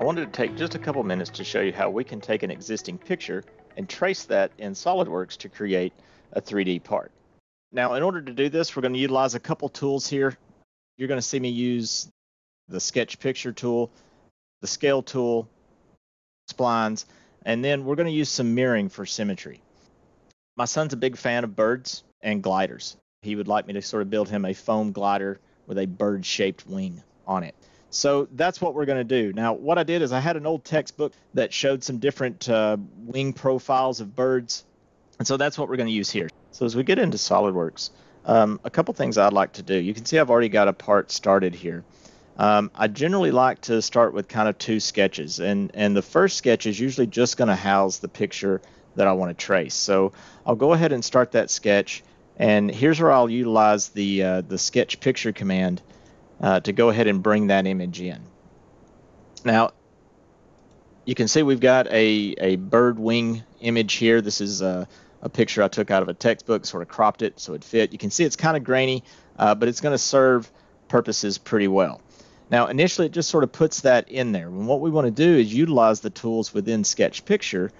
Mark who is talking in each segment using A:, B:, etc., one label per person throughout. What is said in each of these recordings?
A: I wanted to take just a couple minutes to show you how we can take an existing picture and trace that in SOLIDWORKS to create a 3D part. Now, in order to do this, we're going to utilize a couple tools here. You're going to see me use the Sketch Picture tool, the Scale tool, splines, and then we're going to use some mirroring for symmetry. My son's a big fan of birds and gliders. He would like me to sort of build him a foam glider with a bird shaped wing on it. So that's what we're going to do. Now, what I did is I had an old textbook that showed some different uh, wing profiles of birds. And so that's what we're going to use here. So as we get into SOLIDWORKS, um, a couple things I'd like to do. You can see I've already got a part started here. Um, I generally like to start with kind of two sketches, and, and the first sketch is usually just going to house the picture that I want to trace. So I'll go ahead and start that sketch, and here's where I'll utilize the, uh, the sketch picture command uh, to go ahead and bring that image in. Now, you can see we've got a, a bird wing image here. This is a, a picture I took out of a textbook, sort of cropped it so it fit. You can see it's kind of grainy, uh, but it's going to serve purposes pretty well. Now, initially, it just sort of puts that in there. And what we want to do is utilize the tools within Sketch Picture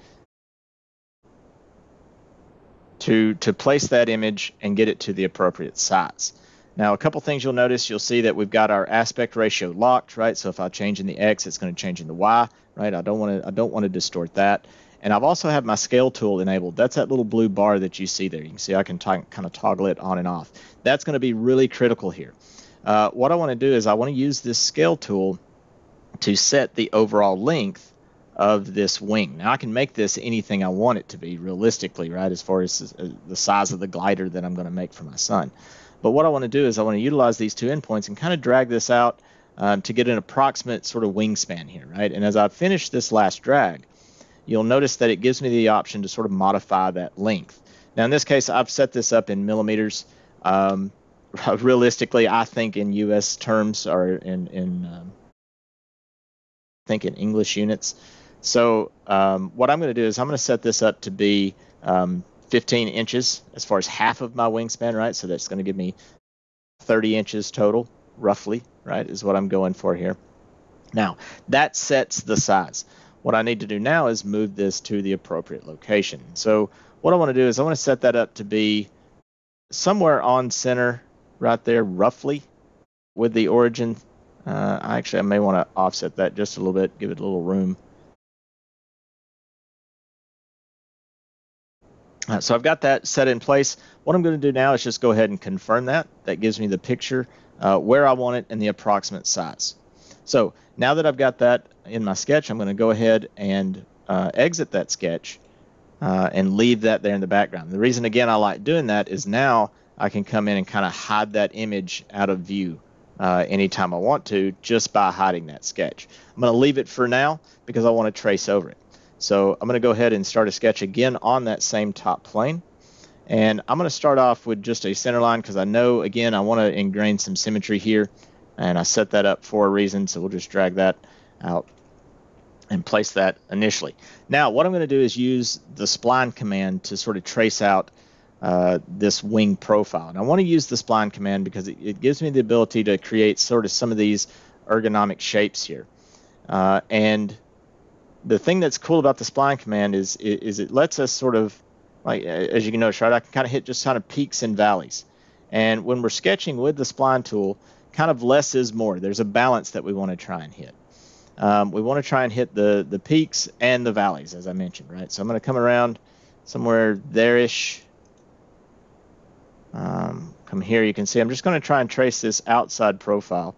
A: to, to place that image and get it to the appropriate size. Now, a couple things you'll notice, you'll see that we've got our aspect ratio locked, right? So if I change in the X, it's going to change in the Y, right? I don't want to I don't want to distort that. And I've also have my scale tool enabled. That's that little blue bar that you see there. You can see I can kind of toggle it on and off. That's going to be really critical here. Uh, what I want to do is I want to use this scale tool to set the overall length of this wing. Now I can make this anything I want it to be realistically, right? As far as the size of the glider that I'm going to make for my son. But what I want to do is I want to utilize these two endpoints and kind of drag this out um, to get an approximate sort of wingspan here, right? And as I finish this last drag, you'll notice that it gives me the option to sort of modify that length. Now in this case, I've set this up in millimeters. Um, realistically, I think in U.S. terms or in, in um, I think in English units. So um, what I'm going to do is I'm going to set this up to be um, 15 inches as far as half of my wingspan, right? So that's going to give me 30 inches total, roughly, right? Is what I'm going for here. Now, that sets the size. What I need to do now is move this to the appropriate location. So what I want to do is I want to set that up to be somewhere on center right there, roughly, with the origin. Uh, actually, I may want to offset that just a little bit, give it a little room. Uh, so I've got that set in place. What I'm going to do now is just go ahead and confirm that. That gives me the picture uh, where I want it and the approximate size. So now that I've got that in my sketch, I'm going to go ahead and uh, exit that sketch uh, and leave that there in the background. The reason, again, I like doing that is now I can come in and kind of hide that image out of view uh, anytime I want to just by hiding that sketch. I'm going to leave it for now because I want to trace over it. So I'm going to go ahead and start a sketch again on that same top plane. And I'm going to start off with just a center line because I know, again, I want to ingrain some symmetry here. And I set that up for a reason, so we'll just drag that out and place that initially. Now, what I'm going to do is use the spline command to sort of trace out uh, this wing profile. And I want to use the spline command because it, it, gives me the ability to create sort of some of these ergonomic shapes here. Uh, and the thing that's cool about the spline command is is it lets us sort of like as you can notice right I can kind of hit just kind of peaks and valleys. And when we're sketching with the spline tool kind of less is more. There's a balance that we want to try and hit. Um, we want to try and hit the the peaks and the valleys as I mentioned right? So I'm going to come around somewhere there-ish. Um, come here you can see. I'm just going to try and trace this outside profile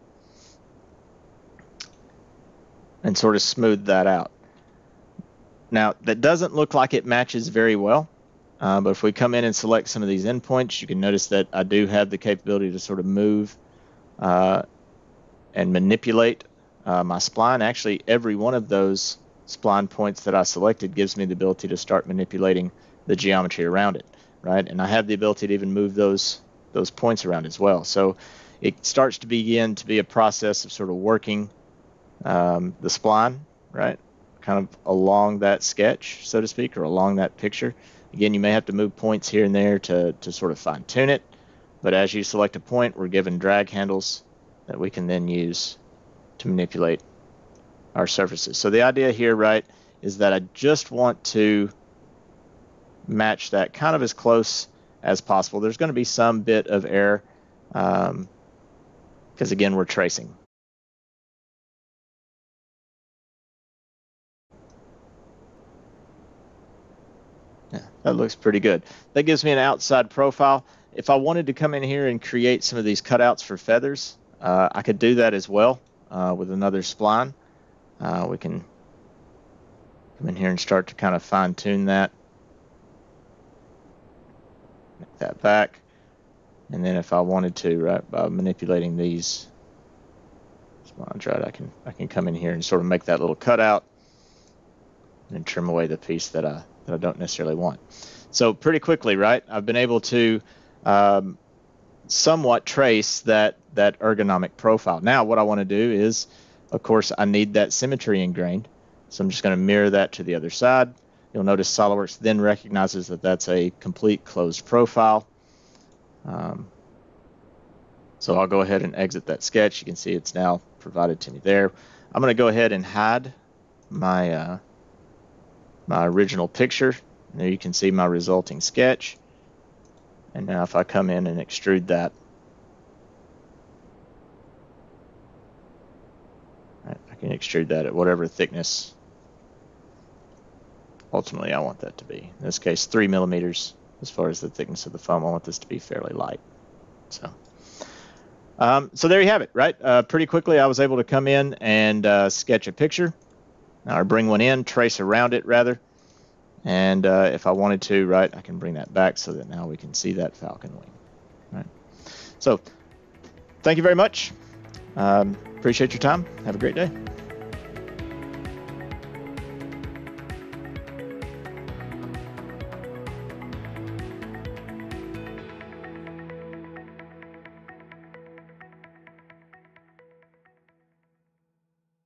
A: and sort of smooth that out now, that doesn't look like it matches very well, uh, but if we come in and select some of these endpoints, you can notice that I do have the capability to sort of move uh, and manipulate uh, my spline. Actually, every one of those spline points that I selected gives me the ability to start manipulating the geometry around it, right? And I have the ability to even move those those points around as well. So it starts to begin to be a process of sort of working um, the spline, right? Kind of along that sketch, so to speak, or along that picture. Again, you may have to move points here and there to, to sort of fine tune it, but as you select a point, we're given drag handles that we can then use to manipulate our surfaces. So the idea here, right, is that I just want to match that kind of as close as possible. There's going to be some bit of error because, um, again, we're tracing. That looks pretty good. That gives me an outside profile. If I wanted to come in here and create some of these cutouts for feathers, uh, I could do that as well uh, with another spline. Uh, we can come in here and start to kind of fine tune that. Make that back. And then if I wanted to, right, by manipulating these splines, right, I can I can come in here and sort of make that little cutout and trim away the piece that I that I don't necessarily want. So pretty quickly, right, I've been able to um, somewhat trace that that ergonomic profile. Now what I want to do is, of course, I need that symmetry ingrained. So I'm just going to mirror that to the other side. You'll notice SOLIDWORKS then recognizes that that's a complete closed profile. Um, so I'll go ahead and exit that sketch. You can see it's now provided to me there. I'm going to go ahead and hide my uh, my original picture. There you can see my resulting sketch. And now if I come in and extrude that, I can extrude that at whatever thickness ultimately I want that to be. In this case, three millimeters as far as the thickness of the foam. I want this to be fairly light. So, um, so there you have it, right? Uh, pretty quickly, I was able to come in and uh, sketch a picture, or bring one in, trace around it rather. And uh, if I wanted to, right, I can bring that back so that now we can see that falcon wing. Right. So, thank you very much. Um, appreciate your time. Have a great day.